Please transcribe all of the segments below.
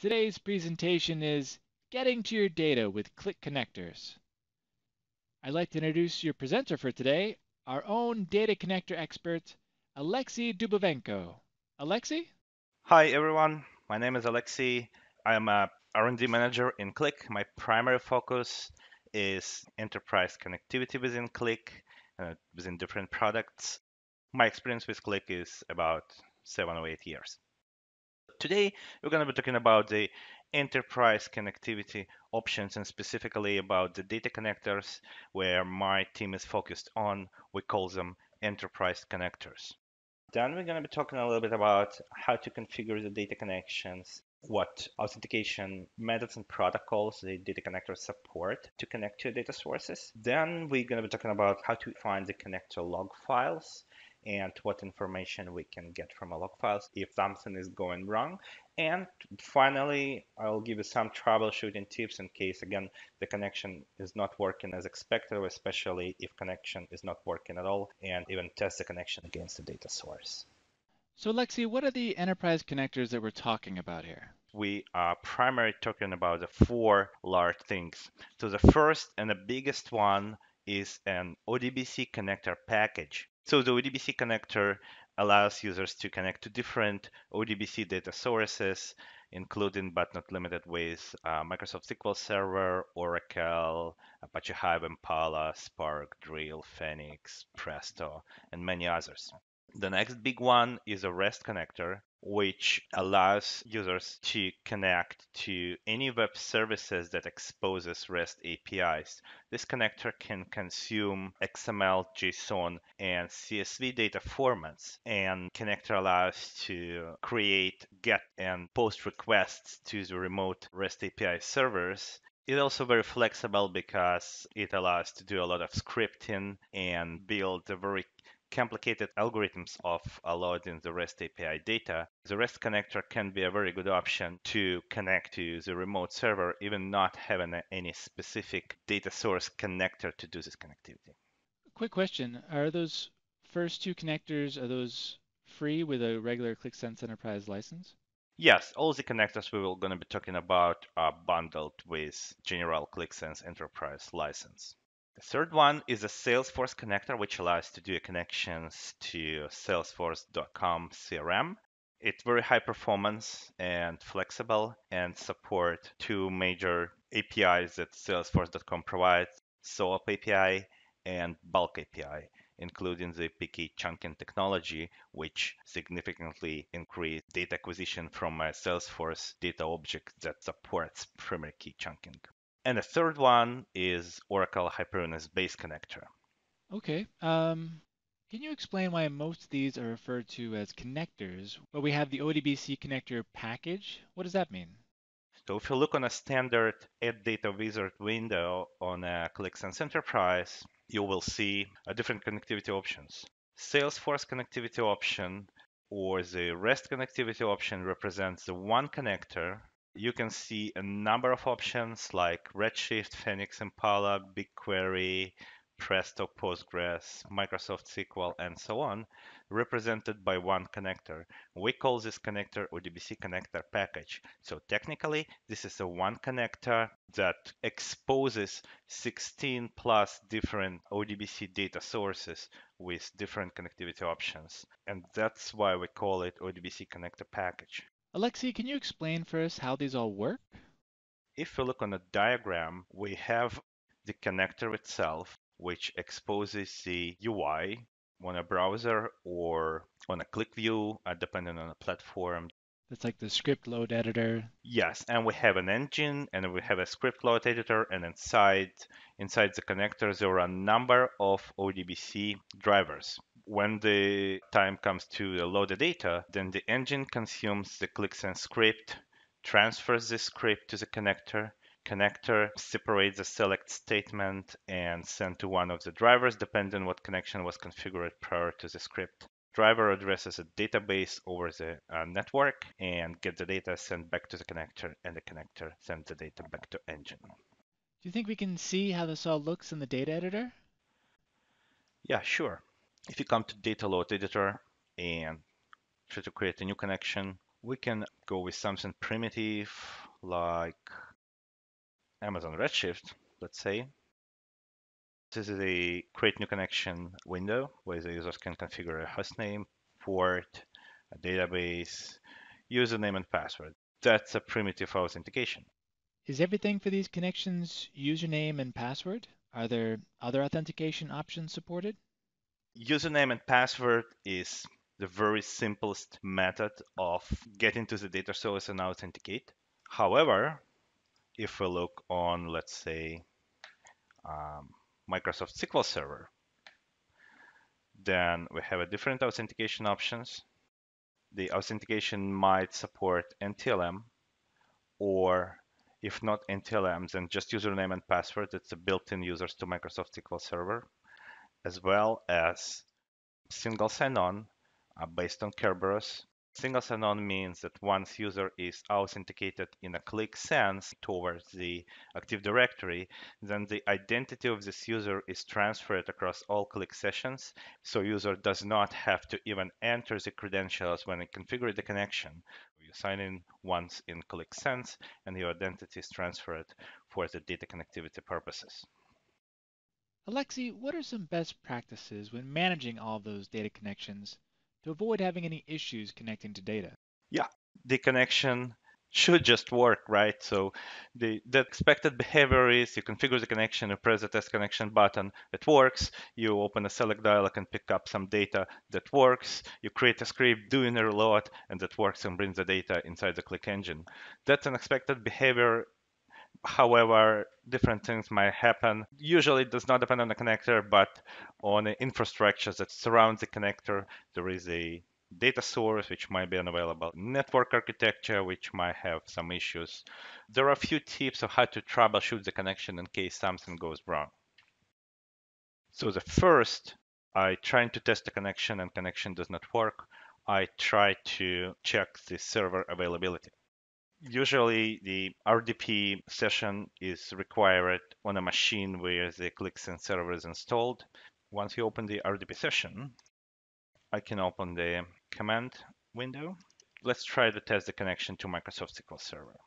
Today's presentation is Getting to Your Data with Qlik Connectors. I'd like to introduce your presenter for today, our own data connector expert, Alexey Dubovenko. Alexey? Hi everyone, my name is Alexey. I am a R&D manager in Qlik. My primary focus is enterprise connectivity within Qlik, uh, within different products. My experience with Qlik is about seven or eight years. Today, we're going to be talking about the enterprise connectivity options and specifically about the data connectors where my team is focused on. We call them enterprise connectors. Then we're going to be talking a little bit about how to configure the data connections, what authentication methods and protocols the data connectors support to connect to data sources. Then we're going to be talking about how to find the connector log files and what information we can get from a log files if something is going wrong. And finally, I'll give you some troubleshooting tips in case, again, the connection is not working as expected, especially if connection is not working at all, and even test the connection against the data source. So Lexi, what are the enterprise connectors that we're talking about here? We are primarily talking about the four large things. So the first and the biggest one is an ODBC connector package. So the ODBC connector allows users to connect to different ODBC data sources, including but not limited with uh, Microsoft SQL Server, Oracle, Apache Hive, Impala, Spark, Drill, Phoenix, Presto, and many others. The next big one is a REST connector, which allows users to connect to any web services that exposes REST APIs. This connector can consume XML, JSON, and CSV data formats, and connector allows to create, get, and post requests to the remote REST API servers it's also very flexible because it allows to do a lot of scripting and build a very complicated algorithms of loading the REST API data, the REST connector can be a very good option to connect to the remote server, even not having any specific data source connector to do this connectivity. Quick question, are those first two connectors, are those free with a regular Qlik Sense Enterprise license? Yes, all the connectors we will going to be talking about are bundled with general Qlik Sense Enterprise license. The third one is a Salesforce connector, which allows to do connections to salesforce.com CRM. It's very high performance and flexible and support two major APIs that salesforce.com provides, SOAP API and Bulk API including the PK chunking technology, which significantly increased data acquisition from a Salesforce data object that supports primary key chunking. And the third one is Oracle Hyperion Essbase Connector. Okay. Um, can you explain why most of these are referred to as connectors, but we have the ODBC connector package? What does that mean? So if you look on a standard Add Data Wizard window on a Qlik Sense Enterprise, you will see a different connectivity options. Salesforce connectivity option or the REST connectivity option represents the one connector you can see a number of options like Redshift, Phoenix, Impala, BigQuery, Presto, Postgres, Microsoft SQL, and so on, represented by one connector. We call this connector ODBC connector package. So technically, this is a one connector that exposes 16 plus different ODBC data sources with different connectivity options. And that's why we call it ODBC connector package. Alexey, can you explain for us how these all work? If we look on the diagram, we have the connector itself, which exposes the UI on a browser or on a QlikView, uh, depending on the platform. It's like the script load editor. Yes, and we have an engine and we have a script load editor and inside inside the connector there are a number of ODBC drivers when the time comes to load the data, then the engine consumes the QlikSense script, transfers the script to the connector, connector separates the select statement and send to one of the drivers depending on what connection was configured prior to the script. Driver addresses a database over the uh, network and get the data sent back to the connector and the connector sends the data back to engine. Do you think we can see how this all looks in the data editor? Yeah, sure. If you come to data load editor and try to create a new connection, We can go with something primitive like Amazon Redshift, let's say. This is a create new connection window where the users can configure a hostname, port, a database, username, and password. That's a primitive authentication. Is everything for these connections username and password? Are there other authentication options supported? Username and password is the very simplest method of getting to the data source and authenticate. However, if we look on, let's say, um, Microsoft SQL Server, then we have a different authentication options. The authentication might support NTLM, or if not NTLM, then just username and password. It's a built-in users to Microsoft SQL Server, as well as single sign-on uh, based on Kerberos Single sign-on means that once user is authenticated in a Qlik Sense towards the Active Directory, then the identity of this user is transferred across all Qlik sessions, so user does not have to even enter the credentials when it configure the connection. You sign in once in Qlik Sense, and your identity is transferred for the data connectivity purposes. Alexey, what are some best practices when managing all those data connections to avoid having any issues connecting to data. Yeah, the connection should just work, right? So the, the expected behavior is you configure the connection, you press the test connection button, it works. You open a select dialog and pick up some data that works. You create a script doing a reload and that works and brings the data inside the Qlik engine. That's an expected behavior However, different things might happen. Usually it does not depend on the connector, but on the infrastructure that surrounds the connector. There is a data source which might be unavailable, network architecture which might have some issues. There are a few tips of how to troubleshoot the connection in case something goes wrong. So the first, I trying to test the connection and connection does not work. I try to check the server availability usually the RDP session is required on a machine where the Qlik Sense server is installed. Once you open the RDP session, I can open the command window. Let's try to test the connection to Microsoft SQL Server.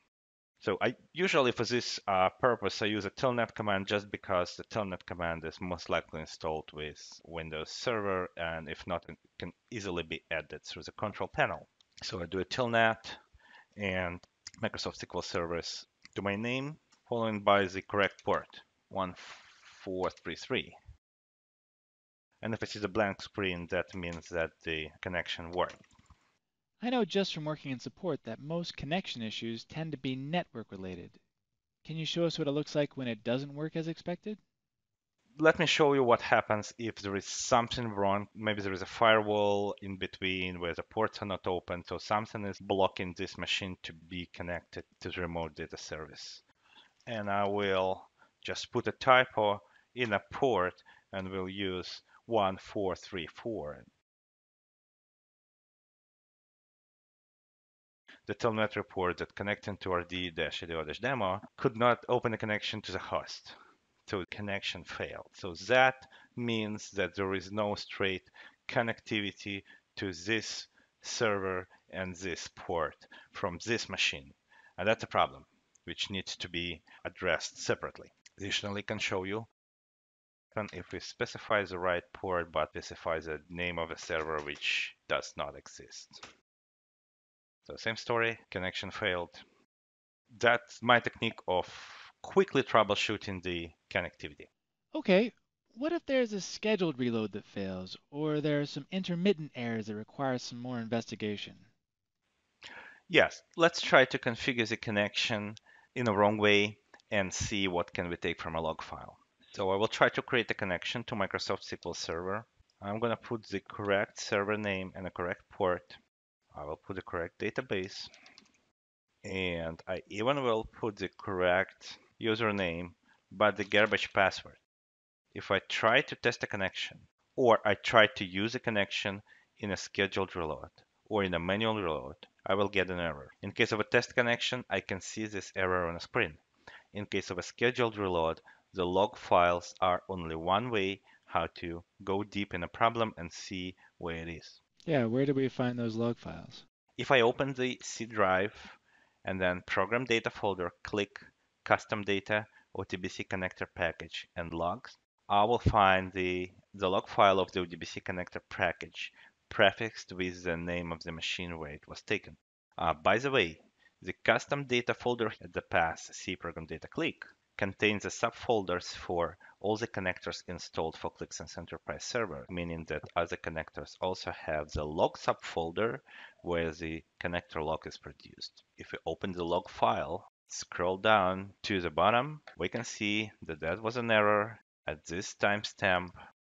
So I usually for this uh, purpose, I use a telnet command just because the telnet command is most likely installed with Windows Server, and if not, it can easily be added through the control panel. So I do a telnet, and Microsoft SQL Server's domain name, followed by the correct port, 1433. And if I see the blank screen, that means that the connection worked. I know just from working in support that most connection issues tend to be network related. Can you show us what it looks like when it doesn't work as expected? Let me show you what happens if there is something wrong. Maybe there is a firewall in between where the ports are not open. So something is blocking this machine to be connected to the remote data service. And I will just put a typo in a port and we'll use 1434. The telnet report that connecting to RD-IDO-demo could not open a connection to the host so connection failed. So that means that there is no straight connectivity to this server and this port from this machine. And that's a problem which needs to be addressed separately. Additionally, can show you if we specify the right port but specify the name of a server which does not exist. So same story, connection failed. That's my technique of quickly troubleshooting the connectivity. Okay, what if there's a scheduled reload that fails, or there are some intermittent errors that require some more investigation? Yes, let's try to configure the connection in a wrong way and see what can we take from a log file. So I will try to create a connection to Microsoft SQL Server. I'm going to put the correct server name and the correct port. I will put the correct database. And I even will put the correct username, but the garbage password. If I try to test a connection, or I try to use a connection in a scheduled reload, or in a manual reload, I will get an error. In case of a test connection, I can see this error on a screen. In case of a scheduled reload, the log files are only one way how to go deep in a problem and see where it is. Yeah, where do we find those log files? If I open the C drive and then program data folder, Qlik custom data, ODBC connector package and logs, I will find the, the log file of the ODBC connector package prefixed with the name of the machine where it was taken. Uh, by the way, the custom data folder at the path C program data Qlik contains the subfolders for all the connectors installed for Qlik Sense Enterprise Server, meaning that other connectors also have the log subfolder where the connector log is produced. If we open the log file, scroll down to the bottom, we can see that that was an error at this timestamp,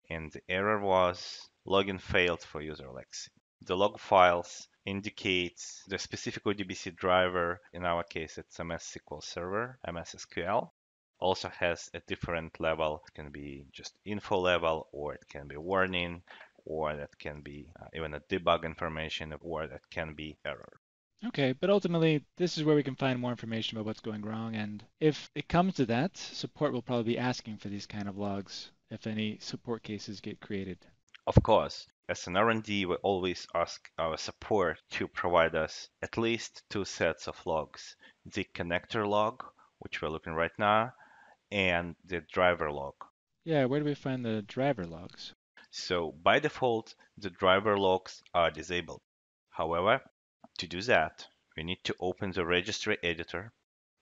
and the error was login failed for user Alexi. The log files indicates the specific ODBC driver. In our case, it's MS SQL Server, MS SQL. Also has a different level. It can be just info level, or it can be warning, or that can be uh, even a debug information, or that can be error. Okay, but ultimately, this is where we can find more information about what's going wrong. And if it comes to that, support will probably be asking for these kind of logs if any support cases get created. Of course, as an R&D, we always ask our support to provide us at least two sets of logs. The connector log, which we're looking right now, and the driver log. Yeah, where do we find the driver logs? So by default, the driver logs are disabled. However, to do that, we need to open the registry editor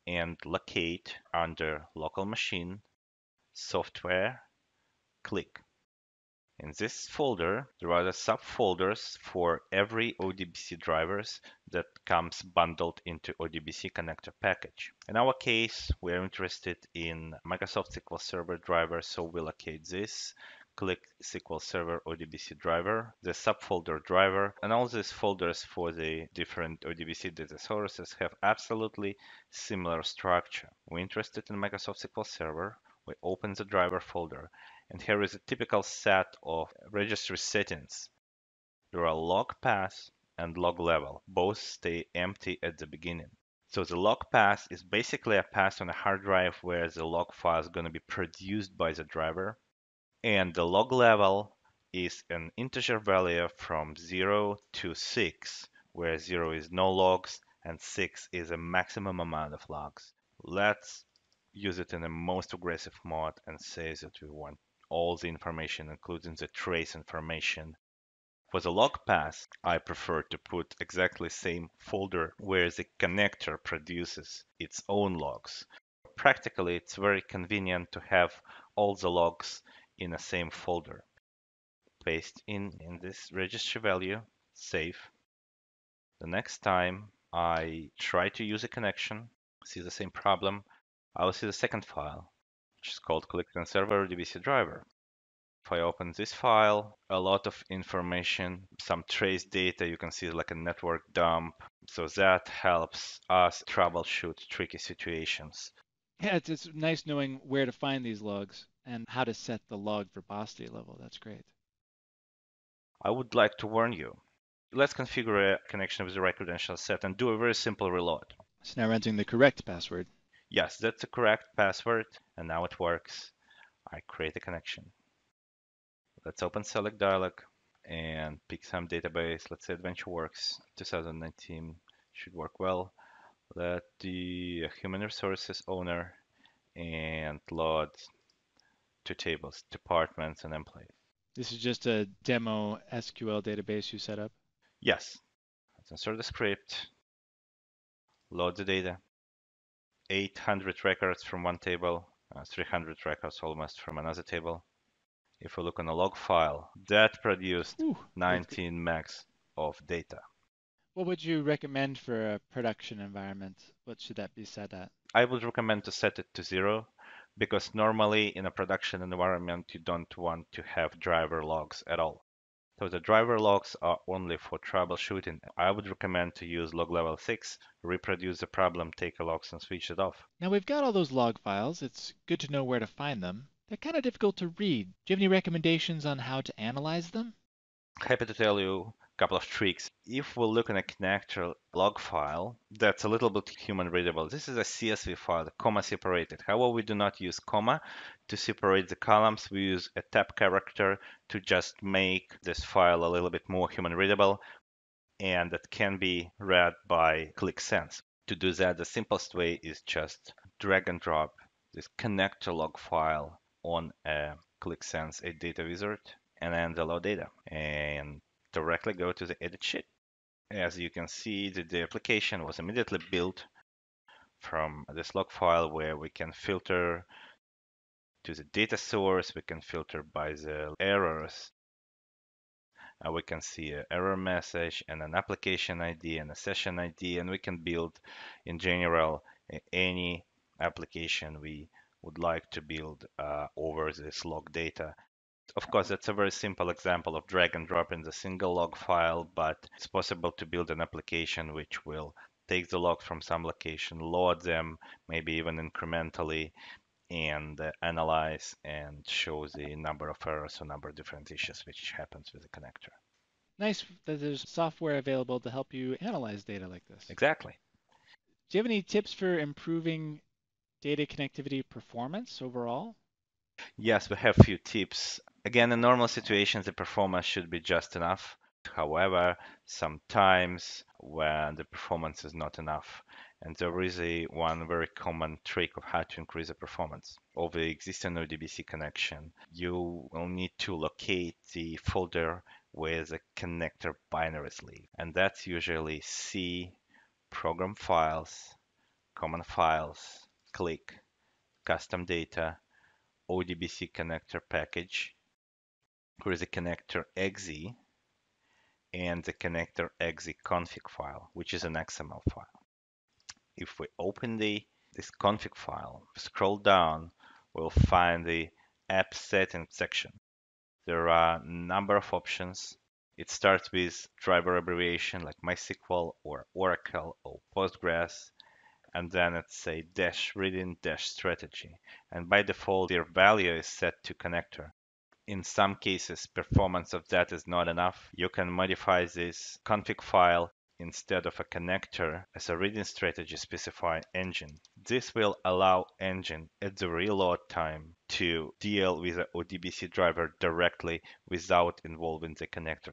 and locate under local machine, software, Qlik. In this folder, there are the subfolders for every ODBC drivers that comes bundled into ODBC connector package. In our case, we are interested in Microsoft SQL Server driver, so we locate this Qlik SQL Server ODBC driver, the subfolder driver, and all these folders for the different ODBC data sources have absolutely similar structure. We're interested in Microsoft SQL Server, we open the driver folder and here is a typical set of registry settings. There are log path and log level. Both stay empty at the beginning. So the log path is basically a path on a hard drive where the log file is going to be produced by the driver. And the log level is an integer value from 0 to 6, where 0 is no logs and 6 is a maximum amount of logs. Let's use it in the most aggressive mode and say that we want all the information, including the trace information. For the log path, I prefer to put exactly same folder where the connector produces its own logs. Practically, it's very convenient to have all the logs in the same folder. Paste in, in this registry value, save. The next time I try to use a connection, see the same problem, I will see the second file which is called Qlik Sense Server DBC driver. If I open this file, a lot of information, some trace data, you can see like a network dump. So that helps us troubleshoot tricky situations. Yeah, it's, it's nice knowing where to find these logs and how to set the log verbosity level. That's great. I would like to warn you. Let's configure a connection with the right credential set and do a very simple reload. So now we're entering the correct password. Yes, that's the correct password, and now it works. I create a connection. Let's open select dialog and pick some database. Let's say AdventureWorks 2019 should work well. Let the human resources owner and load two tables, departments and employees. This is just a demo SQL database you set up? Yes. Let's insert the script, load the data, 800 records from one table, uh, 300 records almost from another table. If we look on a log file, that produced Ooh, 19 megs of data. What would you recommend for a production environment? What should that be set at? I would recommend to set it to zero because normally in a production environment, you don't want to have driver logs at all. So the driver logs are only for troubleshooting. I would recommend to use log level 6, reproduce the problem, take a logs and switch it off. Now we've got all those log files. It's good to know where to find them. They're kind of difficult to read. Do you have any recommendations on how to analyze them? Happy to tell you couple of tricks. If we look in a connector log file, that's a little bit human readable. This is a CSV file, comma separated. However, we do not use comma to separate the columns. We use a tab character to just make this file a little bit more human readable. and that can be read by Qlik Sense. To do that, the simplest way is just drag and drop this connector log file on a Qlik Sense a data wizard and then the load data and directly go to the edit sheet. As you can see, the, the application was immediately built from this log file where we can filter to the data source, we can filter by the errors. Uh, we can see an error message and an application ID and a session ID, and we can build in general any application we would like to build uh, over this log data. Of course, that's a very simple example of drag and drop in the single log file, but it's possible to build an application which will take the logs from some location, load them, maybe even incrementally, and uh, analyze and show the number of errors or number of different issues which happens with the connector. Nice that there's software available to help you analyze data like this. Exactly. Do you have any tips for improving data connectivity performance overall? Yes, we have a few tips. Again, in normal situations, the performance should be just enough. However, sometimes when the performance is not enough, and there is a one very common trick of how to increase the performance of the existing ODBC connection. You will need to locate the folder with the connector binaries live. And that's usually C, program files, common files, Qlik, custom data, ODBC connector package, where is the connector exe, and the connector exe config file, which is an XML file if we open the this config file, scroll down, we'll find the app settings section. There are a number of options. It starts with driver abbreviation like MySQL or Oracle or Postgres, and then it's say dash reading dash strategy. And by default, their value is set to connector. In some cases, performance of that is not enough. You can modify this config file instead of a connector as a reading strategy specify engine. This will allow engine at the reload time to deal with the ODBC driver directly without involving the connector.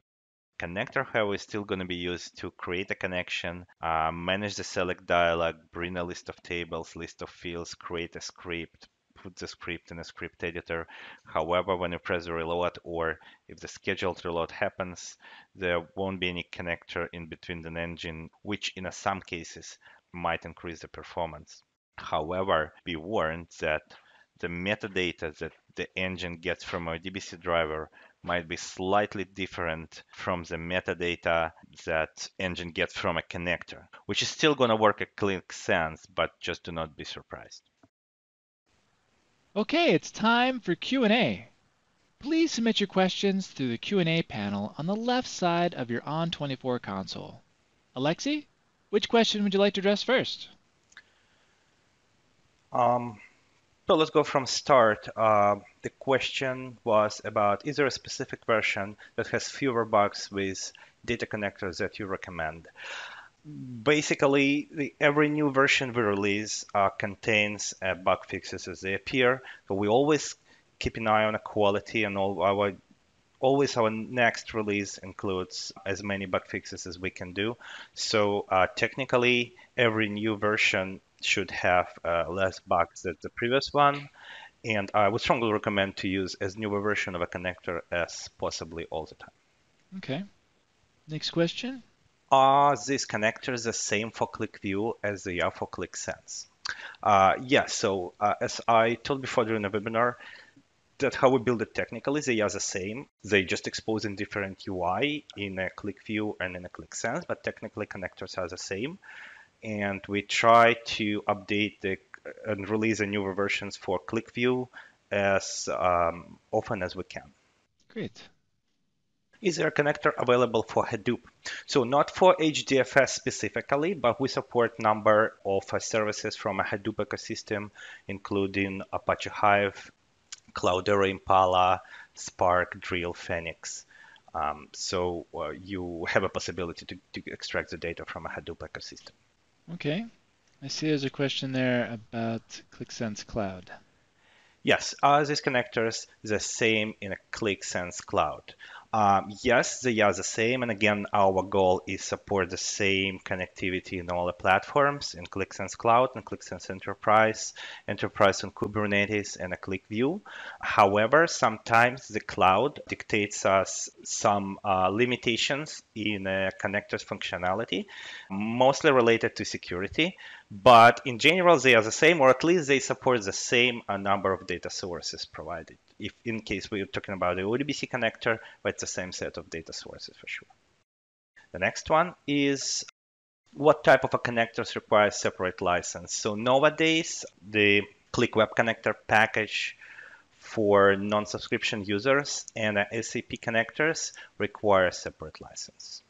Connector, however, is still going to be used to create a connection, uh, manage the select dialog, bring a list of tables, list of fields, create a script, put the script in a script editor. However, when you press the reload or if the scheduled reload happens, there won't be any connector in between the engine, which in some cases might increase the performance. However, be warned that the metadata that the engine gets from a DBC driver might be slightly different from the metadata that engine gets from a connector, which is still going to work at Qlik Sense, but just do not be surprised. Okay, it's time for Q&A. Please submit your questions through the Q&A panel on the left side of your ON24 console. Alexey, which question would you like to address first? Um, so let's go from start. Uh, the question was about, is there a specific version that has fewer bugs with data connectors that you recommend? Basically the, every new version we release uh, contains uh, bug fixes as they appear. So we always keep an eye on the quality and all our always our next release includes as many bug fixes as we can do. So uh, technically, every new version should have uh, less bugs than the previous one. And I would strongly recommend to use as newer version of a connector as possibly all the time. Okay. Next question. Are these connectors the same for QlikView as they are for Qlik Sense? Uh, yeah, so uh, as I told before during the webinar, that how we build it technically, they are the same. They just expose in different UI in a QlikView and in a Qlik Sense, but technically connectors are the same. And we try to update the and release the newer versions for QlikView as um, often as we can. Great is there a connector available for Hadoop? So not for HDFS specifically, but we support number of services from a Hadoop ecosystem, including Apache Hive, Cloudera Impala, Spark, Drill, Phoenix. Um, so uh, you have a possibility to, to extract the data from a Hadoop ecosystem. Okay. I see there's a question there about Qlik Sense Cloud. Yes, are these connectors the same in a Qlik Sense Cloud? Um, yes, they are the same. And again, our goal is support the same connectivity in all the platforms in Qlik Sense Cloud and Qlik Sense Enterprise, Enterprise on Kubernetes, and a QlikView. However, sometimes the cloud dictates us some uh, limitations in uh, connectors functionality, mostly related to security. But in general, they are the same, or at least they support the same uh, number of data sources provided if in case we're talking about the ODBC connector, but it's the same set of data sources for sure. The next one is what type of a connectors require separate license. So nowadays, the Qlik Web Connector package for non-subscription users and SAP connectors require separate license.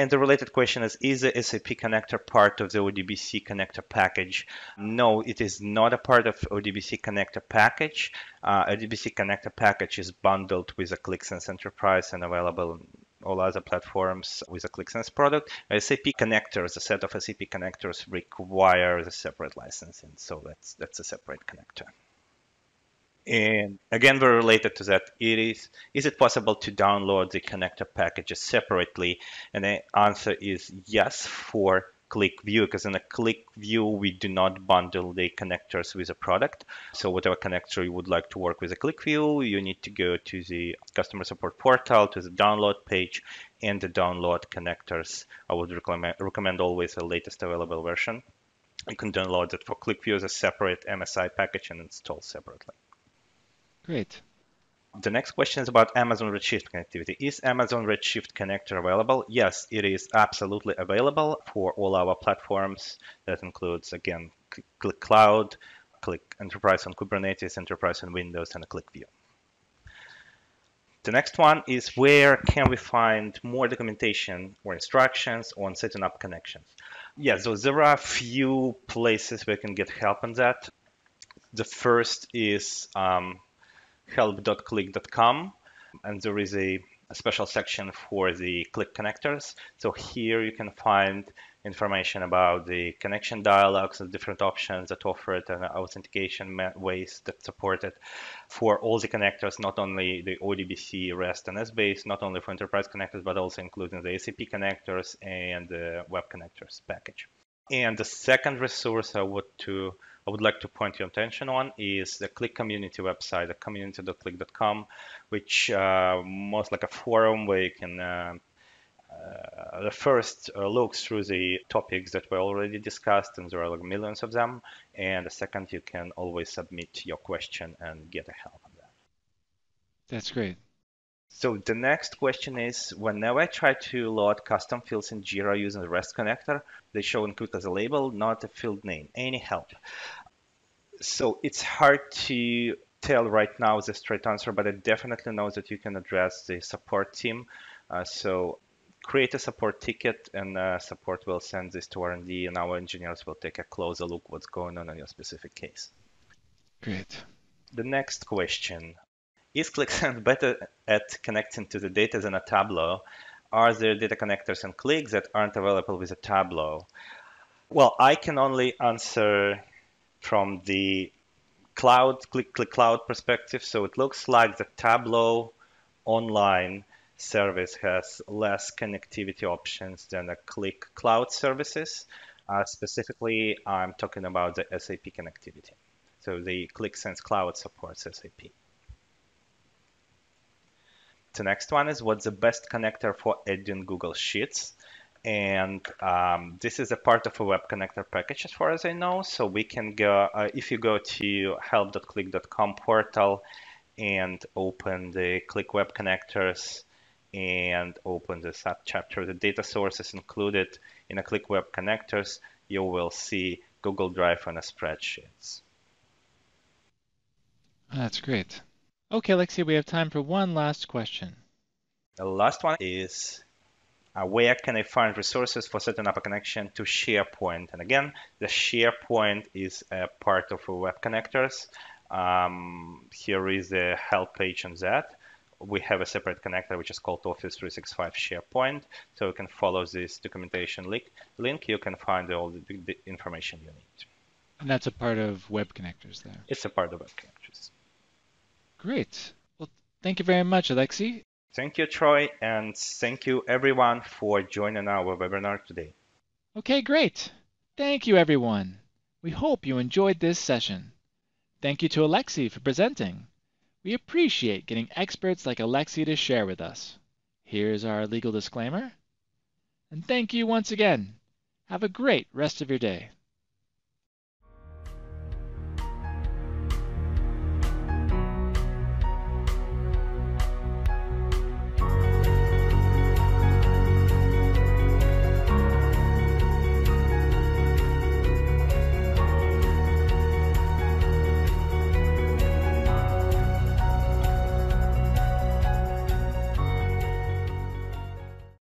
And the related question is, is the SAP connector part of the ODBC connector package? No, it is not a part of ODBC connector package. Uh, ODBC connector package is bundled with a Qlik Sense Enterprise and available on all other platforms with a Qlik Sense product. SAP connectors, a set of SAP connectors require the separate licensing, so that's that's a separate connector. And again, very related to that, it is, is it possible to download the connector packages separately? And the answer is yes for QlikView, because in a QlikView, we do not bundle the connectors with a product. So whatever connector you would like to work with a QlikView, you need to go to the customer support portal, to the download page, and the download connectors. I would recommend, recommend always the latest available version. You can download it for QlikView as a separate MSI package and install separately. Great. The next question is about Amazon Redshift connectivity. Is Amazon Redshift connector available? Yes, it is absolutely available for all our platforms. That includes, again, Qlik Cloud, Qlik Enterprise on Kubernetes, Enterprise on Windows, and QlikView. The next one is where can we find more documentation or instructions on setting up connections? Yeah, so there are a few places you can get help on that. The first is um, help.qlik.com and there is a, a, special section for the Qlik connectors. So here you can find information about the connection dialogues and different options that offer it and authentication ways that support it for all the connectors, not only the ODBC, REST, and Essbase, not only for enterprise connectors, but also including the SAP connectors and the web connectors package. And the second resource I would to I would like to point your attention on is the Qlik community website, the community.qlik.com, which uh, most like a forum where you can uh, uh, the first uh, through the topics that were already discussed, and there are like millions of them. And the second, you can always submit your question and get a help on that. That's great. So the next question is, whenever I try to load custom fields in Jira using the REST connector, they show include as a label, not a field name. Any help? So it's hard to tell right now the straight answer, but I definitely know that you can address the support team. Uh, so create a support ticket and uh, support will send this to R&D and our engineers will take a closer look what's going on in your specific case. Great. The next question, is Qlik Sense better at connecting to the data than a Tableau? Are there data connectors and Qlik that aren't available with a Tableau? Well, I can only answer from the cloud, Qlik, Qlik cloud perspective. So it looks like the Tableau online service has less connectivity options than the Qlik cloud services. Uh, specifically, I'm talking about the SAP connectivity. So the Qlik Sense Cloud supports SAP. The next one is what's the best connector for adding Google Sheets? and um, this is a part of a web connector package as far as I know. So we can go, uh, if you go to help.qlik.com portal and open the Qlik web connectors and open the subchapter, the data sources included in a Qlik web connectors, you will see Google Drive and a spreadsheets. That's great. Okay, Alexey, we have time for one last question. The last one is uh, where can I find resources for setting up a connection to SharePoint? And again, the SharePoint is a part of web connectors. Um, here is the help page on that. We have a separate connector which is called Office 365 SharePoint. So you can follow this documentation link. link. You can find all the, the information you need. And that's a part of web connectors there. It's a part of web connectors. Great. Well, thank you very much, Alexey. Thank you, Troy, and thank you everyone for joining our webinar today. Okay, great. Thank you, everyone. We hope you enjoyed this session. Thank you to Alexey for presenting. We appreciate getting experts like Alexey to share with us. Here's our legal disclaimer. And thank you once again. Have a great rest of your day.